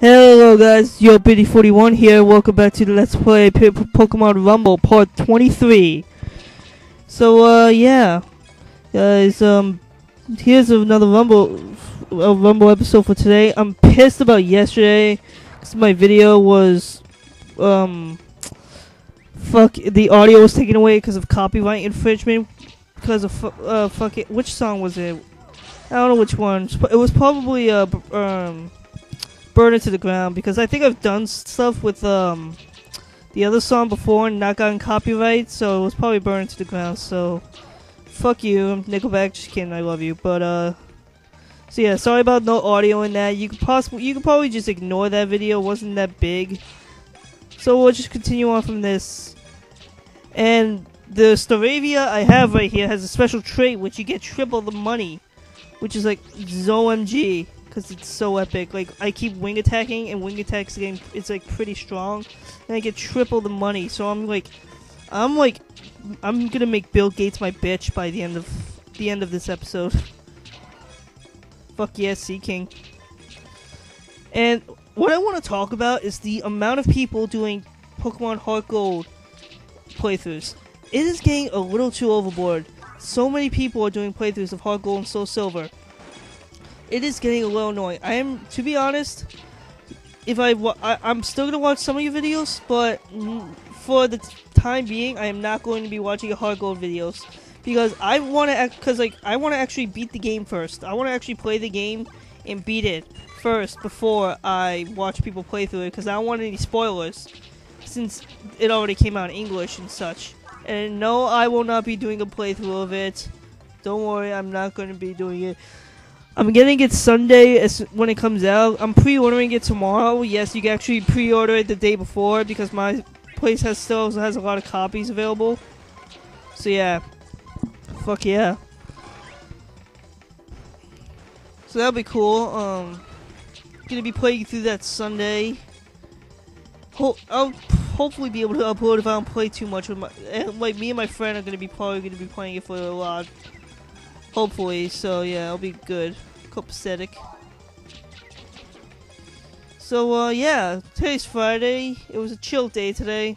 Hello guys, Yo Biddy41 here. Welcome back to the Let's Play P- Pokemon Rumble Part 23. So, uh, yeah. Guys, um, here's another Rumble, a Rumble episode for today. I'm pissed about yesterday, because my video was, um, fuck, the audio was taken away because of copyright infringement, because of, fu- uh, fuck it, which song was it? I don't know which one. It was probably, uh, um, burn it to the ground because I think I've done stuff with um the other song before and not gotten copyright, so it was probably burned to the ground. So fuck you, Nickelback. Just kidding, I love you. But uh, so yeah, sorry about no audio in that. You could possibly you could probably just ignore that video. It wasn't that big. So we'll just continue on from this. And the Staravia I have right here has a special trait which you get triple the money, which is like ZOMG because it's so epic. Like I keep wing attacking, and wing attacks getting it's like pretty strong, and I get triple the money. So I'm like, I'm like, I'm gonna make Bill Gates my bitch by the end of the end of this episode. Fuck yes, Seaking. And what I want to talk about is the amount of people doing Pokemon Heart Gold playthroughs. It is getting a little too overboard. So many people are doing playthroughs of Heart Gold and Soul Silver it is getting a little annoying. I am, to be honest, if I, I am still gonna watch some of your videos, but for the time being, I am not going to be watching your Heart Gold videos because I want to, because like I want to actually beat the game first. I want to actually play the game and beat it first before I watch people play through it because I don't want any spoilers since it already came out in English and such. And no, I will not be doing a playthrough of it. Don't worry, I'm not going to be doing it. I'm getting it Sunday as when it comes out. I'm pre-ordering it tomorrow. Yes, you can actually pre-order it the day before because my place has still has a lot of copies available. So yeah, fuck yeah. So that'll be cool. Um, gonna be playing through that Sunday. Ho- I'll hopefully be able to upload if I don't play too much with my. And, like me and my friend are gonna be probably gonna be playing it for a lot. Hopefully, so yeah, it'll be good. Copacetic. So uh yeah, today's Friday. It was a chill day today.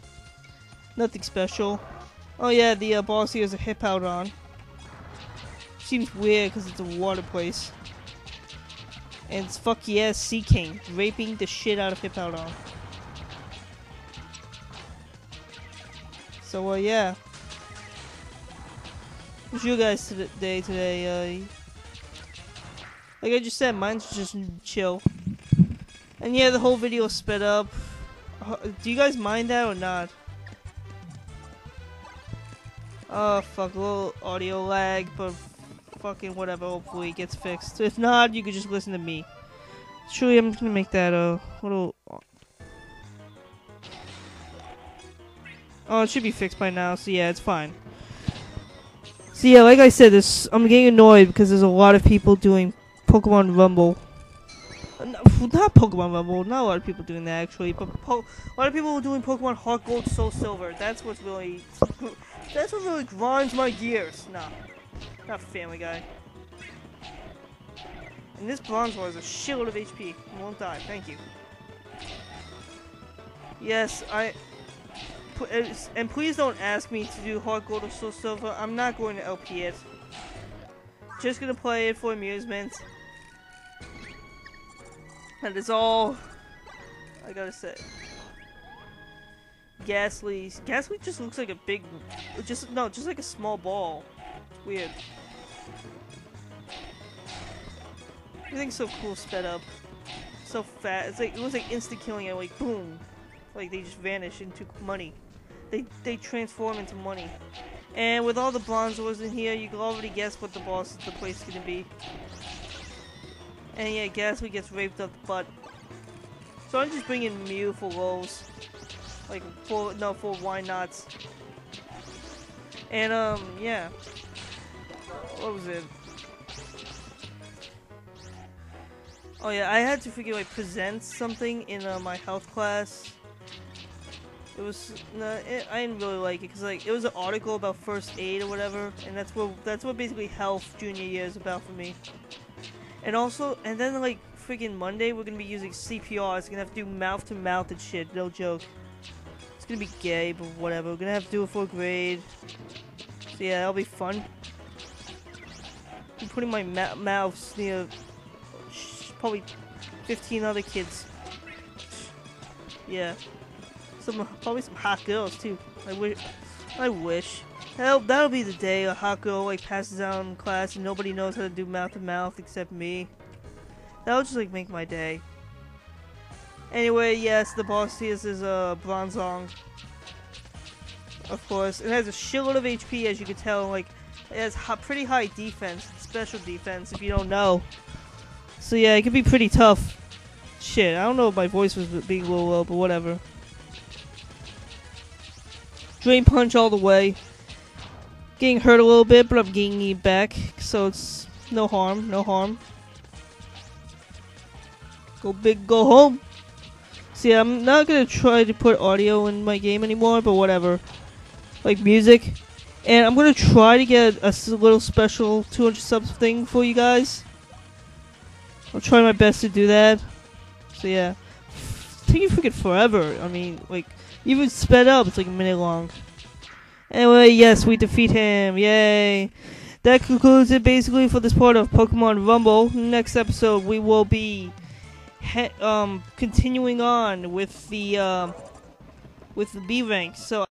Nothing special. Oh yeah, the uh, boss here has a Hippowdon. Seems weird because it's a water place. And it's fuck yeah, Seaking raping the shit out of Hippowdon. So uh yeah. What's your guys' to- day today? Uh, like I just said, mine's just chill. And yeah, the whole video sped up. Do you guys mind that or not? Oh fuck, a little audio lag, but fucking whatever. Hopefully it gets fixed. If not, you could just listen to me. Surely I'm gonna make that a little. Oh, it should be fixed by now. So yeah, it's fine. So yeah, like I said, this I'm getting annoyed because there's a lot of people doing Pokemon Rumble. No, Not Pokemon Rumble, not a lot of people doing that actually, but po- a lot of people doing Pokemon Heart Gold, Soul Silver. That's what's really, that's what really grinds my gears. Nah, not Family Guy. And this Bronzor has a shitload of HP. Won't die. Thank you. Yes, I. And please don't ask me to do Heart Gold or Soul Silver. I'm not going to LP it. Just gonna play it for amusement. That is all I gotta say. Gastly. Gastly just looks like a big. Just no, just like a small ball. It's weird. Everything's so cool, sped up, so fast. It's like it was like instant killing it, like boom, like they just vanish into money. They they transform into money. And with all the Bronzors in here, you can already guess what the boss the place is gonna be. And yeah, Gastly gets raped up the butt. So I'm just bringing Mew for rolls. Like, for, no, for why nots. And, um, yeah. What was it? Oh yeah, I had to figure like present something in uh, my health class. It was no, it, I didn't really like it because like it was an article about first aid or whatever, and that's what that's what basically health junior year is about for me. And also, and then like freaking Monday, we're gonna be using CPR. It's gonna have to do mouth to mouth and shit. No joke. It's gonna be gay, but whatever. We're gonna have to do it for a grade. So yeah, that'll be fun. I'm putting my ma near probably 15 other kids. Yeah. Some probably some hot girls too. I wish. I wish. Hell, that'll be the day a hot girl like passes out in class and nobody knows how to do mouth to mouth except me. That'll just like make my day. Anyway, yes, the boss here is a uh, Bronzong. Of course, it has a shitload of HP as you can tell. Like, it has pretty high defense, special defense if you don't know. So yeah, it can be pretty tough. Shit, I don't know if my voice was being a little low, but whatever. Drain punch all the way. Getting hurt a little bit, but I'm getting it back, so it's no harm, no harm. Go big, go home. See, I'm not gonna try to put audio in my game anymore, but whatever. Like music. And I'm gonna try to get a little special 200 subs thing for you guys. I'll try my best to do that. So yeah. Taking freaking forever. I mean, like, even sped up, it's like a minute long. Anyway, yes, we defeat him. Yay. That concludes it basically for this part of Pokemon Rumble. Next episode, we will be um continuing on with the uh, with the B rank. So